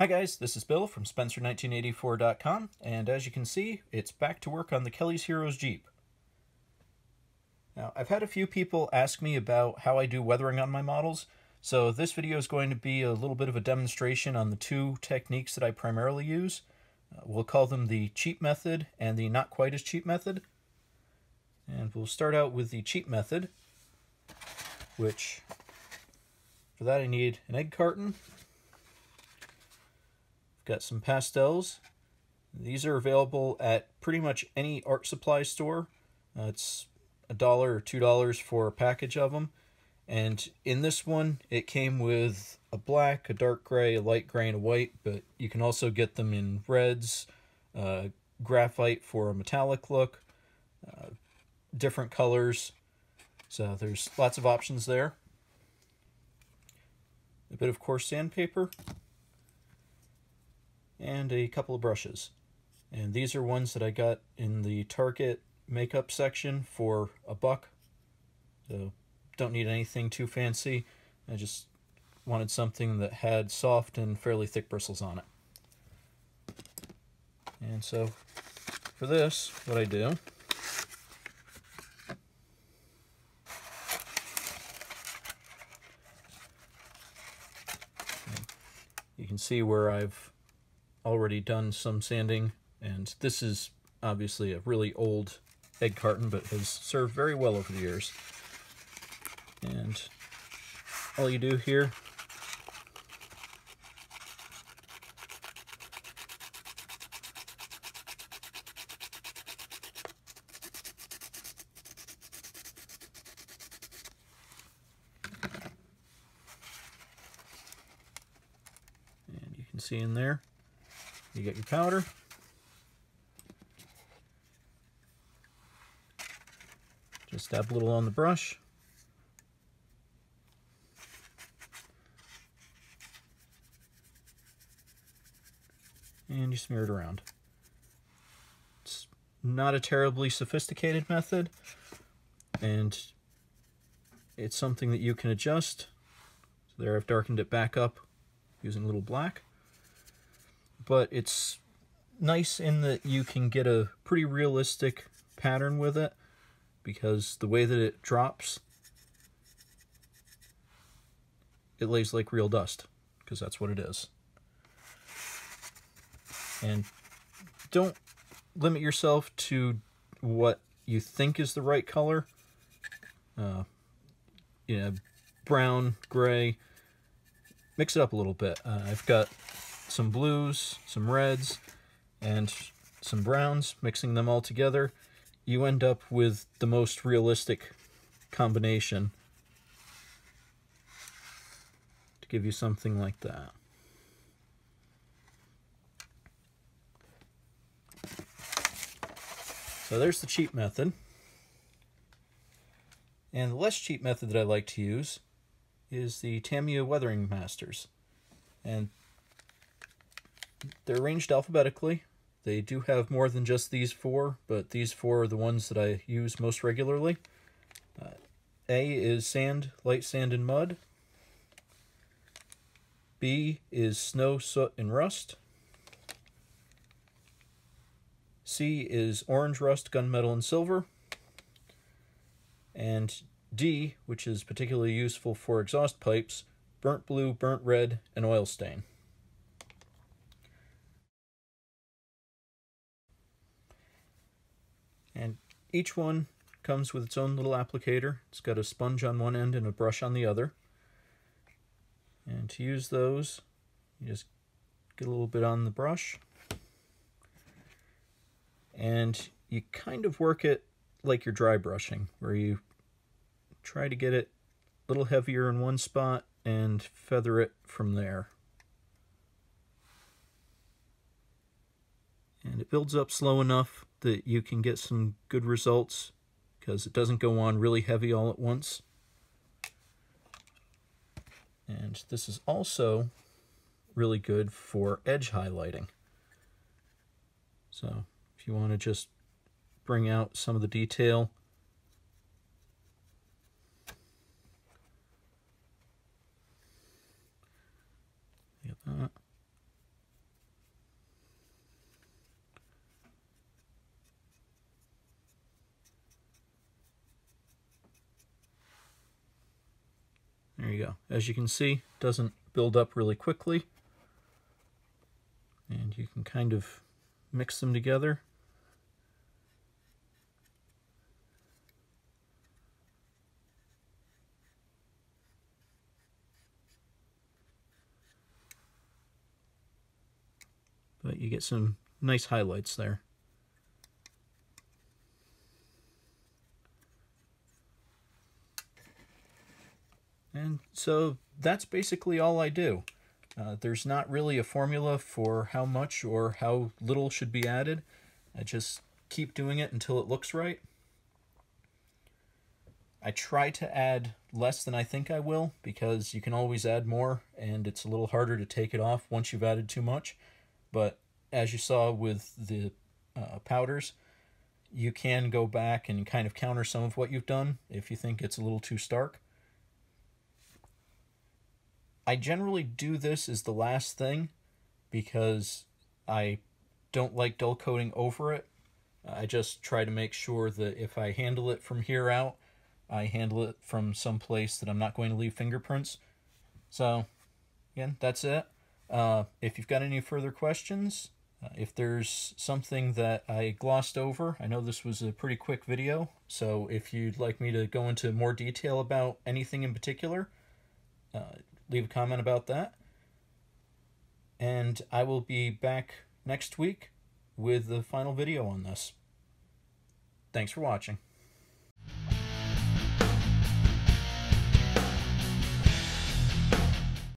Hi guys, this is Bill from Spencer1984.com, and as you can see, it's back to work on the Kelly's Heroes Jeep. Now, I've had a few people ask me about how I do weathering on my models, so this video is going to be a little bit of a demonstration on the two techniques that I primarily use. Uh, we'll call them the cheap method and the not quite as cheap method. And we'll start out with the cheap method, which for that I need an egg carton, Got some pastels. These are available at pretty much any art supply store. Uh, it's a dollar or two dollars for a package of them. And in this one, it came with a black, a dark gray, a light gray, and a white, but you can also get them in reds, uh, graphite for a metallic look, uh, different colors. So there's lots of options there. A bit of coarse sandpaper and a couple of brushes. And these are ones that I got in the Target makeup section for a buck. So don't need anything too fancy. I just wanted something that had soft and fairly thick bristles on it. And so for this, what I do you can see where I've already done some sanding, and this is obviously a really old egg carton, but has served very well over the years. And all you do here and you can see in there you get your powder. Just dab a little on the brush. And you smear it around. It's not a terribly sophisticated method, and it's something that you can adjust. So there I've darkened it back up using a little black but it's nice in that you can get a pretty realistic pattern with it because the way that it drops, it lays like real dust because that's what it is. And don't limit yourself to what you think is the right color. Uh, you know, brown, gray. Mix it up a little bit. Uh, I've got some blues, some reds, and some browns, mixing them all together, you end up with the most realistic combination to give you something like that. So there's the cheap method. And the less cheap method that I like to use is the Tamiya Weathering Masters. And they're arranged alphabetically. They do have more than just these four, but these four are the ones that I use most regularly. Uh, A is sand, light sand, and mud. B is snow, soot, and rust. C is orange, rust, gunmetal, and silver. And D, which is particularly useful for exhaust pipes, burnt blue, burnt red, and oil stain. And each one comes with its own little applicator. It's got a sponge on one end and a brush on the other. And to use those, you just get a little bit on the brush. And you kind of work it like you're dry brushing, where you try to get it a little heavier in one spot and feather it from there. And it builds up slow enough that you can get some good results because it doesn't go on really heavy all at once. And this is also really good for edge highlighting. So if you want to just bring out some of the detail Get that. You go. As you can see, doesn't build up really quickly. And you can kind of mix them together. But you get some nice highlights there. And so that's basically all I do. Uh, there's not really a formula for how much or how little should be added. I just keep doing it until it looks right. I try to add less than I think I will because you can always add more and it's a little harder to take it off once you've added too much. But as you saw with the uh, powders, you can go back and kind of counter some of what you've done if you think it's a little too stark. I generally do this as the last thing because I don't like dull coating over it. I just try to make sure that if I handle it from here out, I handle it from some place that I'm not going to leave fingerprints. So, again, that's it. Uh, if you've got any further questions, uh, if there's something that I glossed over, I know this was a pretty quick video, so if you'd like me to go into more detail about anything in particular, uh, leave a comment about that. And I will be back next week with the final video on this. Thanks for watching.